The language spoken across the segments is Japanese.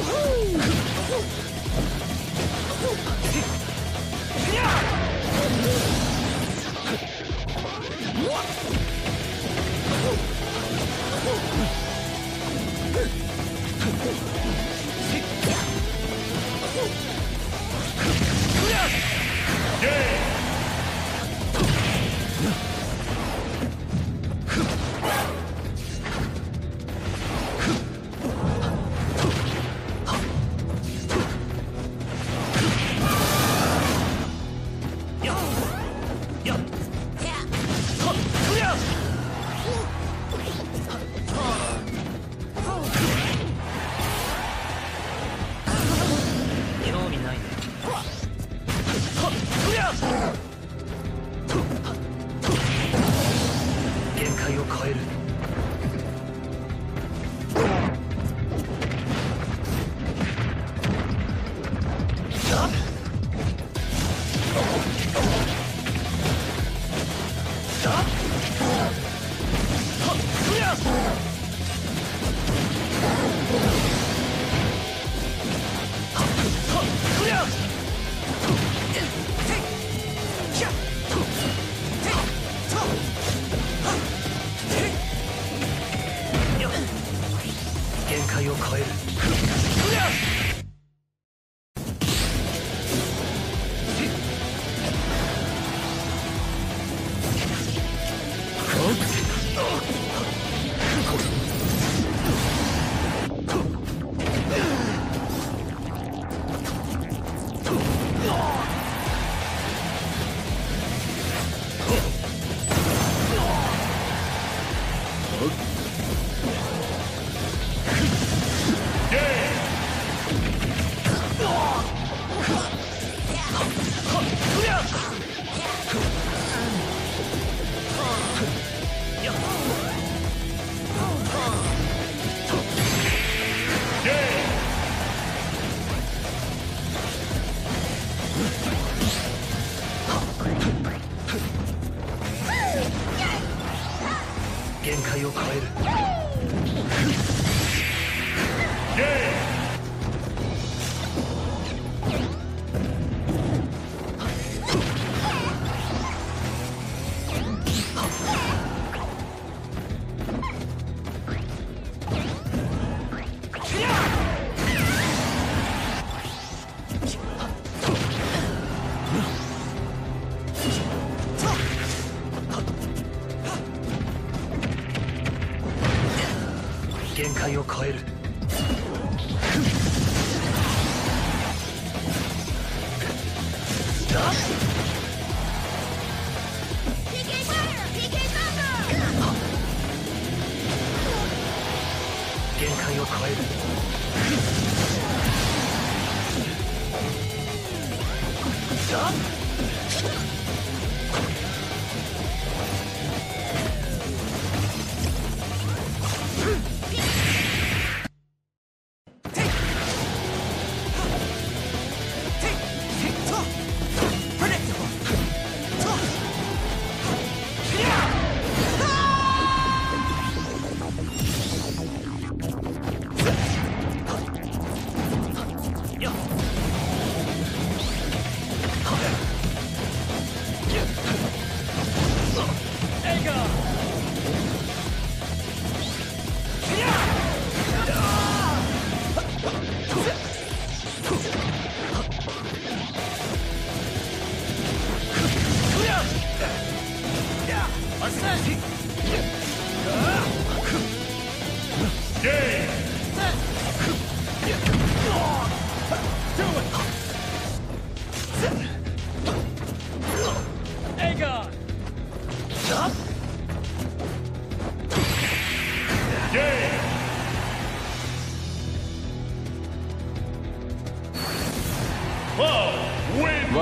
Woohoo! 限界を超える。展開を超える。限界を超える。限界を超える。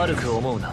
悪く思うな。